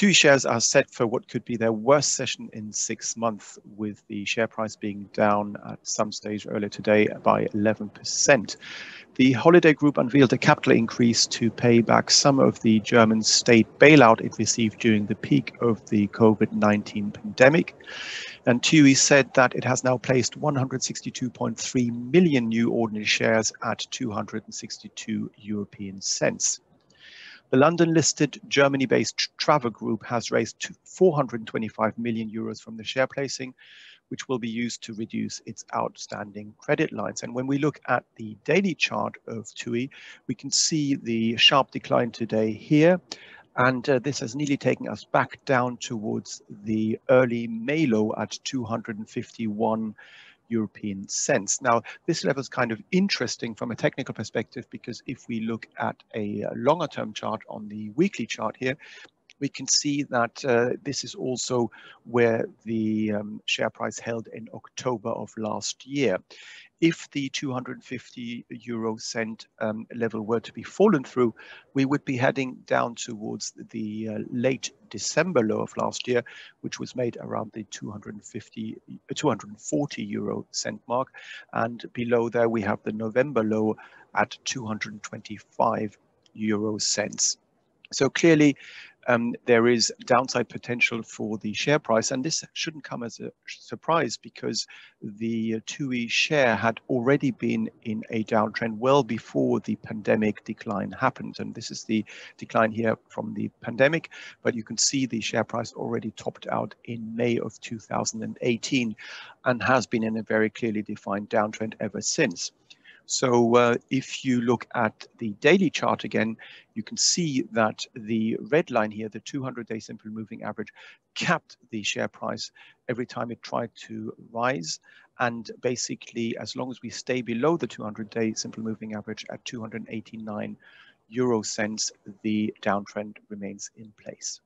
TUI shares are set for what could be their worst session in six months, with the share price being down at some stage earlier today by 11%. The Holiday Group unveiled a capital increase to pay back some of the German state bailout it received during the peak of the COVID-19 pandemic. And TUI said that it has now placed 162.3 million new ordinary shares at 262 European cents. The London-listed Germany-based Travel Group has raised 425 million euros from the share placing, which will be used to reduce its outstanding credit lines. And when we look at the daily chart of TUI, we can see the sharp decline today here. And uh, this has nearly taken us back down towards the early May low at 251 European cents. Now, this level is kind of interesting from a technical perspective because if we look at a uh, longer term chart on the weekly chart here, we can see that uh, this is also where the um, share price held in October of last year. If the 250 euro cent um, level were to be fallen through, we would be heading down towards the uh, late December low of last year, which was made around the 250, uh, 240 euro cent mark. And below there, we have the November low at 225 euro cents. So clearly, um, there is downside potential for the share price. And this shouldn't come as a surprise because the TUI share had already been in a downtrend well before the pandemic decline happened. And this is the decline here from the pandemic, but you can see the share price already topped out in May of 2018 and has been in a very clearly defined downtrend ever since. So uh, if you look at the daily chart again, you can see that the red line here, the 200-day simple moving average, capped the share price every time it tried to rise. And basically, as long as we stay below the 200-day simple moving average at 289 euro cents, the downtrend remains in place.